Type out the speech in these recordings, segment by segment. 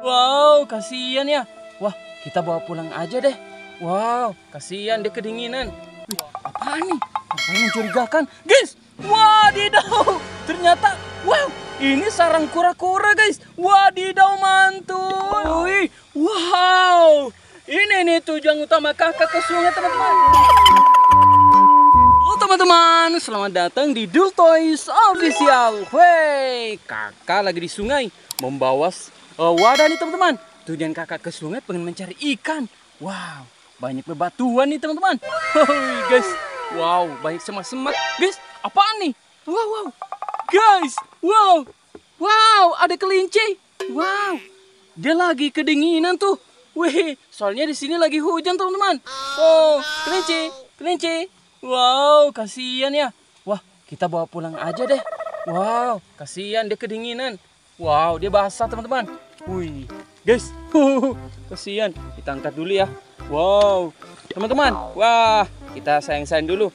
Wow, kasihan ya. Wah, kita bawa pulang aja deh. Wow, kasihan dia kedinginan. Wih, apaan nih? Apa yang mencurigakan? Guys, wadidaw. Ternyata, wow, ini sarang kura-kura guys. Wadidaw mantul. Wih, wow. Ini nih tujuan utama kakak ke sungai teman-teman. Halo teman-teman, selamat datang di Dul Toys Official. Wey, kakak lagi di sungai membawa uh, wadah nih teman-teman. Tujuan kakak ke sungai pengen mencari ikan. Wow, banyak bebatuan nih teman-teman. Hoi guys, wow banyak semak-semak. Guys, apaan nih? Wow, wow. Guys, wow. Wow, ada kelinci. Wow, dia lagi kedinginan tuh. Wih, soalnya di sini lagi hujan teman-teman. Oh, kelinci, kelinci. Wow, kasihan ya. Wah, kita bawa pulang aja deh. Wow, kasihan dia kedinginan. Wow, dia basah teman-teman. Wih, guys, kasihan. Kita angkat dulu ya. Wow, teman-teman. Wah, kita sayang-sayang dulu.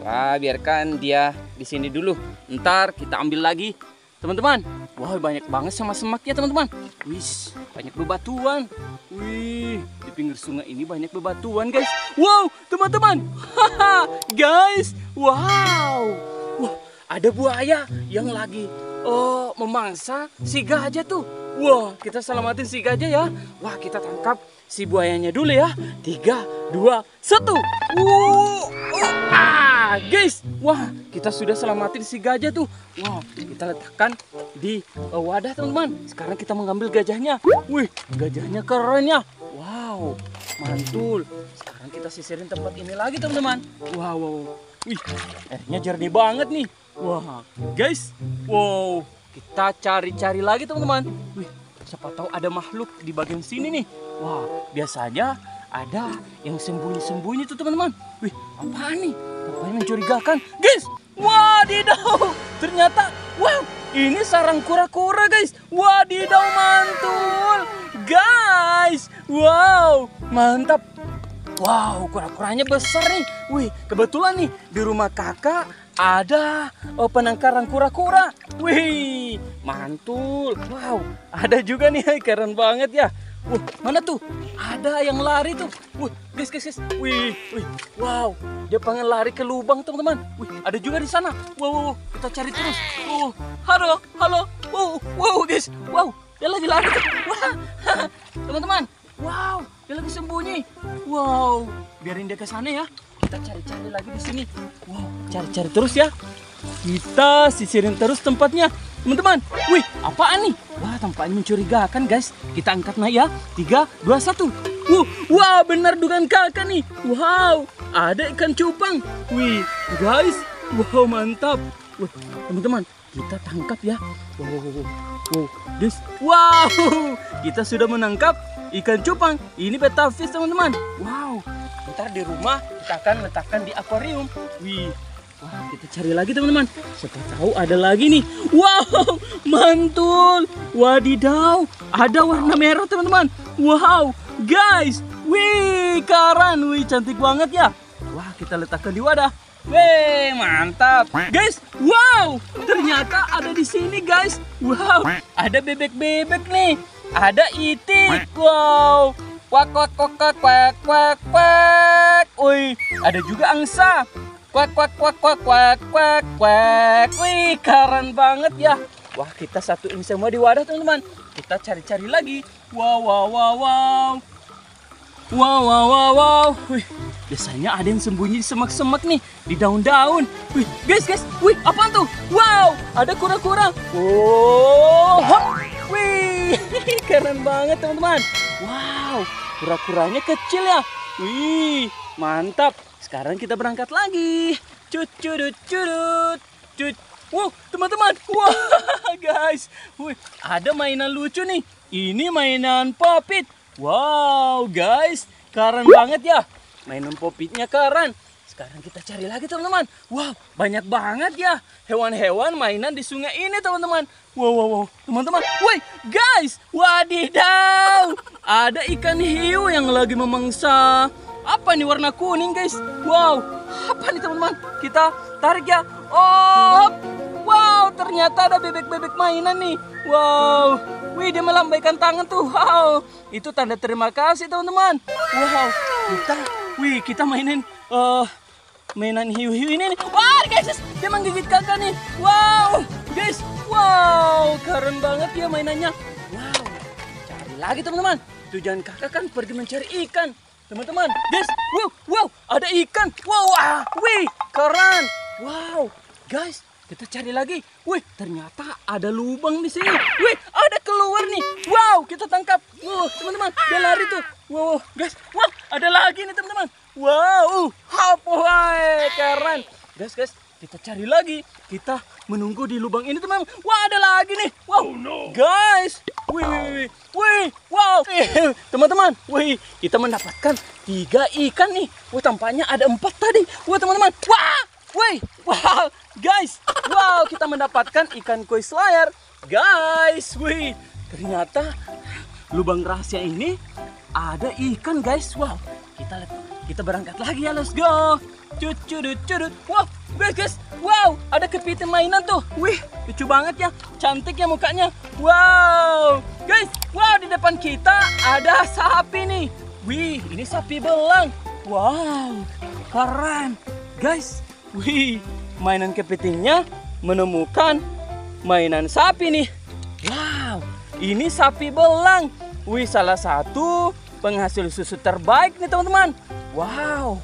Wah, biarkan dia di sini dulu. Ntar kita ambil lagi. Teman-teman, wah banyak banget sama semaknya teman-teman. Wih, banyak bebatuan. Wih, di pinggir sungai ini banyak bebatuan guys. Wow, teman-teman. Guys. Wow. Wah, ada buaya yang lagi oh memangsa si gajah tuh. Wah, kita selamatin si gajah ya. Wah, kita tangkap si buayanya dulu ya. Tiga, dua, satu. Wow. Ah, guys. Wah, kita sudah selamatin si gajah tuh. Wah, kita letakkan di uh, wadah teman-teman. Sekarang kita mengambil gajahnya. Wih, gajahnya keren ya. Wow, mantul. Sekarang kita sisirin tempat ini lagi teman-teman. Wow, wow. Wih, airnya jernih banget nih. Wah, guys. Wow, kita cari-cari lagi teman-teman. Wih, siapa tahu ada makhluk di bagian sini nih. Wah, biasanya ada yang sembunyi-sembunyi tuh teman-teman. Wih, apaan nih? Apa yang mencurigakan? Guys, wadidaw. Ternyata, wow, ini sarang kura-kura guys. Wadidaw mantul. Guys, wow, mantap. Wow, kura-kuranya besar nih. Wih, kebetulan nih di rumah kakak ada oh, penangkaran kura-kura. Wih, mantul. Wow, ada juga nih, keren banget ya. Wah, mana tuh? Ada yang lari tuh. Wih, guys, guys, guys. Wih, wih. Wow, dia pengen lari ke lubang, teman-teman. Wih, ada juga di sana. Wow, wow, wow. kita cari terus. Wow, halo, halo. Wow, wow, guys. Wow, dia lagi lari. Wah, teman-teman. Wow, dia lagi sembunyi. Wow, biarin dia ke sana ya. Kita cari-cari lagi di sini. Wow, cari-cari terus ya. Kita sisirin terus tempatnya. Teman-teman, wih, apaan nih? Wah, tampaknya mencurigakan, guys. Kita angkat naik ya. Tiga, dua, satu. Wuh, wah, benar dugaan kakak nih. Wow, ada ikan cupang. Wih, guys, wow, mantap. Wah, teman-teman, kita tangkap ya. Wow, wow, wow, wow, wow, kita sudah menangkap ikan cupang. Ini betta fish, teman-teman. Wow, ntar di rumah kita akan letakkan di akuarium. Wih, Wah, kita cari lagi teman-teman. Siapa tahu ada lagi nih. Wow, mantul. Wadidaw, ada warna merah teman-teman. Wow, guys. Wih, karan. Wih, cantik banget ya. Wah, kita letakkan di wadah. Wih, mantap. Guys, wow. Ternyata ada di sini, guys. Wow, ada bebek-bebek nih. Ada itik. Wow. Kwak kwak kwak kwak kwak kwak. Wih, ada juga angsa. Kwak kwak kwak kwak kwak kwak kwak. Wih, keren banget ya. Wah, kita satuin semua di wadah, teman-teman. Kita cari-cari lagi. Wow, wow, wow, wow. Wow, wow, wow, wow. Wih, biasanya ada yang sembunyi di semak-semak nih, di daun-daun. Wih, guys, guys. Wih, apa tuh? Wow, ada kura-kura. Wow, hop. Wih, keren banget, teman-teman. Wow, kura-kuranya kecil ya. Wih, mantap. Sekarang kita berangkat lagi. Cut, curut, curut. Cut. Wow, teman-teman. Wah, guys. Wih, ada mainan lucu nih. Ini mainan popit. Wow, guys. Keren banget ya. Mainan popitnya keren. Sekarang kita cari lagi teman-teman. Wow, banyak banget ya hewan-hewan mainan di sungai ini teman-teman. Wow, wow, wow. Teman-teman, woi guys, wadidaw. Ada ikan hiu yang lagi memangsa apa nih warna kuning guys? Wow, apa nih teman-teman? Kita tarik ya. Oh, wow, ternyata ada bebek-bebek mainan nih. Wow, Wih, dia melambaikan tangan tuh. Wow, itu tanda terima kasih teman-teman. Wow, kita, wih, kita mainin eh mainan hiu-hiu ini nih. Wah, guys, dia menggigit kakak nih. Wow, guys, wow, keren banget ya mainannya. Wow, cari lagi teman-teman. Tujuan kakak kan pergi mencari ikan. Teman-teman, guys, wow, wow, ada ikan. Wow, ah, wih, keren. Wow, guys, kita cari lagi. Wih, ternyata ada lubang di sini. Wih, keluar nih. Wow, kita tangkap. Wow, teman-teman, dia lari tuh. Wow, guys, wah, ada lagi nih teman-teman. Wow, hap, wah, keren. Guys, guys, kita cari lagi. Kita menunggu di lubang ini teman-teman. Wah, ada lagi nih. Wow, guys. Wih, wih, wih, wih, wow. Teman-teman, wih, kita mendapatkan tiga ikan nih. Wah, tampaknya ada empat tadi. Wah, teman-teman. Wah, wih, wow, guys. Wow, kita mendapatkan ikan koi slayer. Guys, wih, ternyata lubang rahasia ini ada ikan, guys. Wow, kita kita berangkat lagi ya, let's go. Cut, cudut, cudut. Wow, guys, guys. Wow, ada kepiting mainan tuh. Wih, lucu banget ya. Cantik ya mukanya. Wow, guys. Wow, di depan kita ada sapi nih. Wih, ini sapi belang. Wow, keren. Guys, wih, mainan kepitingnya menemukan mainan sapi nih. Wow, ini sapi belang. Wih, salah satu penghasil susu terbaik nih teman-teman. Wow,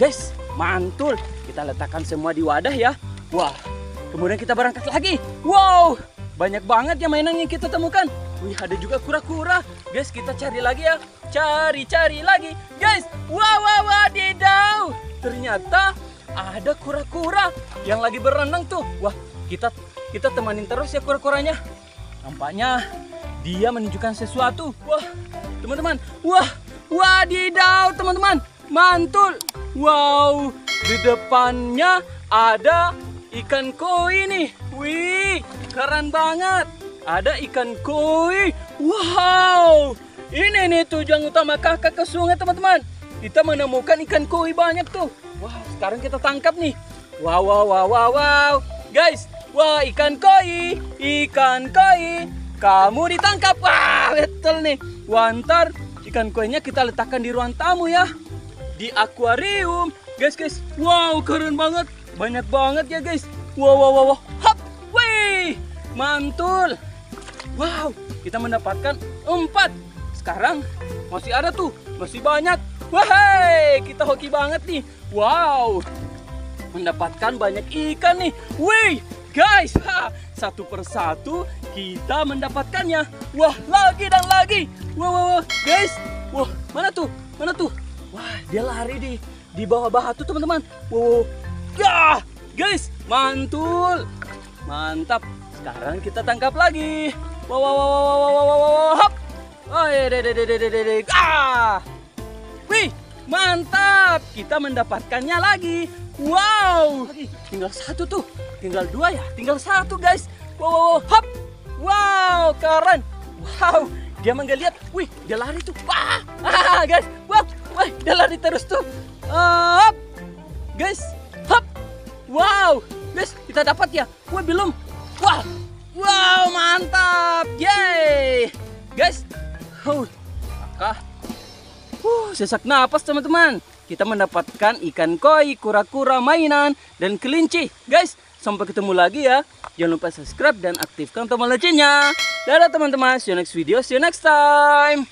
guys, mantul. Kita letakkan semua di wadah ya. Wah, kemudian kita berangkat lagi. Wow, banyak banget ya mainan yang kita temukan. Wih, ada juga kura-kura. Guys, kita cari lagi ya. Cari-cari lagi. Guys, wow, wow, wadidaw. Ternyata ada kura-kura yang lagi berenang tuh. Wah, kita kita temanin terus ya kura-kuranya. Nampaknya dia menunjukkan sesuatu. Wah, teman-teman. Wah, wadidaw, teman-teman. Mantul. Wow, di depannya ada ikan koi nih. Wih, keren banget. Ada ikan koi. Wow, ini nih tujuan utama kakak ke sungai teman-teman. Kita menemukan ikan koi banyak tuh. Wow, sekarang kita tangkap nih. Wow, wow, wow, wow, wow. Guys, wah ikan koi, ikan koi. Kamu ditangkap. Wah, betul nih. Wah, ntar ikan koinya kita letakkan di ruang tamu ya. Di akuarium. Guys, guys. Wow, keren banget. Banyak banget ya, guys. Wow, wow, wow. Hap. Wih, mantul. Wow, kita mendapatkan empat. Sekarang masih ada tuh, masih banyak. Wahai, kita hoki banget nih. Wow, mendapatkan banyak ikan nih. Wih, guys, satu persatu kita mendapatkannya. Wah, lagi dan lagi. Wah, wah, wah, guys. Wah, mana tuh? Mana tuh? Wah, dia lari di di bawah batu teman-teman. Wow, ya, guys, mantul, mantap. Sekarang kita tangkap lagi. Wow, wow, wow, wow, wow, wow, wow, wow, hop. Oh, ya, deh, deh, deh, deh, deh, deh. Ah, wih, mantap. Kita mendapatkannya lagi. Wow, tinggal satu tuh, tinggal dua ya, tinggal satu guys. Wow, wow, wow, hop. Wow, keren. Wow, dia menggeliat. Wih, dia lari tuh. Wah, ah, guys. Wah, wah, dia lari terus tuh. Ah, hop. Guys, hop. Wow, guys, kita dapat ya. Wah, belum. Wah, wow, mantap. Yeay. Guys, kakak. Huh, sesak napas teman-teman. Kita mendapatkan ikan koi, kura-kura mainan, dan kelinci. Guys, sampai ketemu lagi ya. Jangan lupa subscribe dan aktifkan tombol loncengnya. Dadah teman-teman, see you next video, see you next time.